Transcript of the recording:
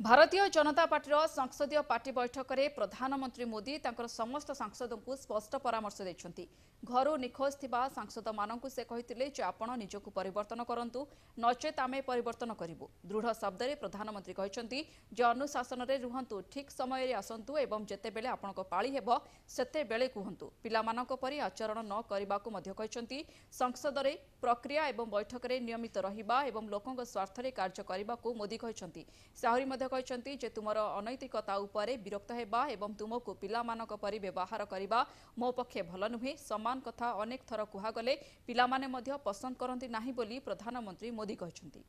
ଭାରତୀୟ ଜନତା ପାର୍ଟିର ସଂସଦୀୟ ପାର୍ଟି ବୈଠକରେ ପ୍ରଧାନମନ୍ତ୍ରୀ ମୋଦି ତାଙ୍କର ସମସ୍ତ ସାଂସଦଙ୍କୁ ସ୍ପଷ୍ଟ ପରାମର୍ଶ ଦେଇଛନ୍ତି ଘରୁ ନିଖୋଜ ଥିବା ସାଂସଦମାନଙ୍କୁ ସେ କହିଥିଲେ ଯେ ଆପଣ ନିଜକୁ ପରିବର୍ତ୍ତନ କରନ୍ତୁ ନଚେତ୍ ଆମେ ପରିବର୍ତ୍ତନ କରିବୁ ଦୃଢ଼ ଶବ୍ଦରେ ପ୍ରଧାନମନ୍ତ୍ରୀ କହିଛନ୍ତି ଯେ ଅନୁଶାସନରେ ରୁହନ୍ତୁ ଠିକ୍ ସମୟରେ ଆସନ୍ତୁ ଏବଂ ଯେତେବେଳେ ଆପଣଙ୍କ ପାଳି ହେବ ସେତେବେଳେ କୁହନ୍ତୁ ପିଲାମାନଙ୍କ ପରି ଆଚରଣ ନ କରିବାକୁ ମଧ୍ୟ କହିଛନ୍ତି ସଂସଦରେ ପ୍ରକ୍ରିୟା ଏବଂ ବୈଠକରେ ନିୟମିତ ରହିବା ଏବଂ ଲୋକଙ୍କ ସ୍ୱାର୍ଥରେ କାର୍ଯ୍ୟ କରିବାକୁ ମୋଦି କହିଛନ୍ତି ସେ ଆହୁରି ମଧ୍ୟ କହିଛନ୍ତି ଯେ ତୁମର ଅନୈତିକତା ଉପରେ ବିରକ୍ତ ହେବା ଏବଂ ତୁମକୁ ପିଲାମାନଙ୍କ ପରି ବ୍ୟବହାର କରିବା ମୋ ପକ୍ଷେ ଭଲ ନୁହେଁ। ସମାନ କଥା ଅନେକ ଥର କୁହାଗଲେ ପିଲାମାନେ ମଧ୍ୟ ପସନ୍ଦ କରନ୍ତି ନାହିଁ ବୋଲି ପ୍ରଧାନମନ୍ତ୍ରୀ ମୋଦି କହିଛନ୍ତି।